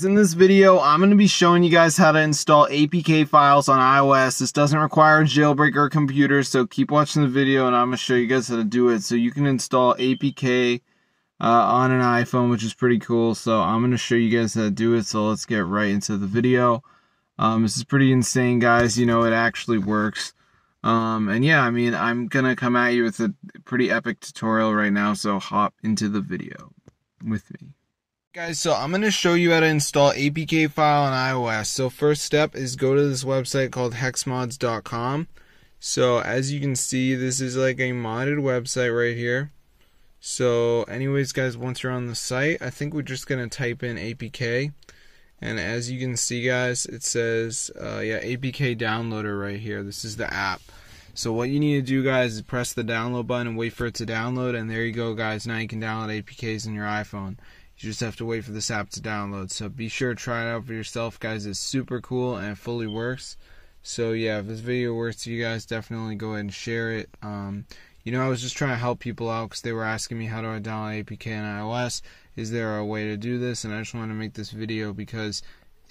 In this video, I'm going to be showing you guys how to install APK files on iOS. This doesn't require a jailbreak or computer, so keep watching the video and I'm going to show you guys how to do it. So you can install APK uh, on an iPhone, which is pretty cool. So I'm going to show you guys how to do it. So let's get right into the video. Um, this is pretty insane, guys. You know, it actually works. Um, and yeah, I mean, I'm going to come at you with a pretty epic tutorial right now. So hop into the video with me. Guys, so I'm going to show you how to install APK file on iOS. So first step is go to this website called hexmods.com. So as you can see, this is like a modded website right here. So anyways, guys, once you're on the site, I think we're just going to type in APK. And as you can see, guys, it says, uh, yeah, APK downloader right here. This is the app. So what you need to do, guys, is press the download button and wait for it to download. And there you go, guys. Now you can download APKs in your iPhone. You just have to wait for this app to download. So be sure to try it out for yourself, guys. It's super cool and it fully works. So yeah, if this video works to you guys, definitely go ahead and share it. Um, you know, I was just trying to help people out because they were asking me how do I download APK on iOS. Is there a way to do this? And I just wanted to make this video because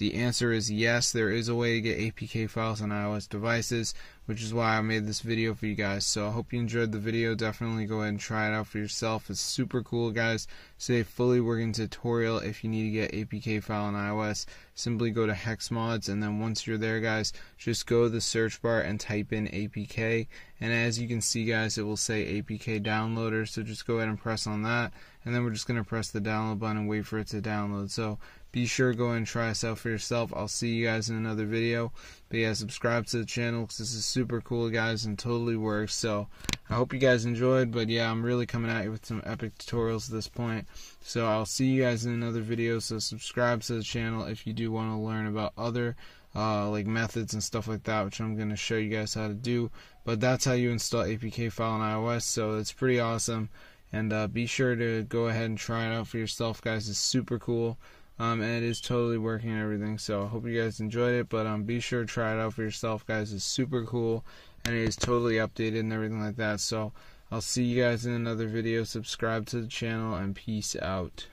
the answer is yes, there is a way to get APK files on iOS devices, which is why I made this video for you guys. So I hope you enjoyed the video. Definitely go ahead and try it out for yourself. It's super cool, guys. It's a fully working tutorial if you need to get APK file on iOS. Simply go to HexMods, and then once you're there, guys, just go to the search bar and type in APK. And as you can see, guys, it will say APK downloader. So just go ahead and press on that, and then we're just going to press the download button and wait for it to download. So be sure to go and try this out for yourself. I'll see you guys in another video. But yeah, subscribe to the channel because this is super cool, guys, and totally works. So I hope you guys enjoyed. But yeah, I'm really coming at you with some epic tutorials at this point. So I'll see you guys in another video. So subscribe to the channel if you do want to learn about other uh, like methods and stuff like that, which I'm going to show you guys how to do. But that's how you install APK file on iOS. So it's pretty awesome. And uh, be sure to go ahead and try it out for yourself, guys. It's super cool. Um, and it is totally working and everything. So I hope you guys enjoyed it. But um, be sure to try it out for yourself, guys. It's super cool and it is totally updated and everything like that. So I'll see you guys in another video. Subscribe to the channel and peace out.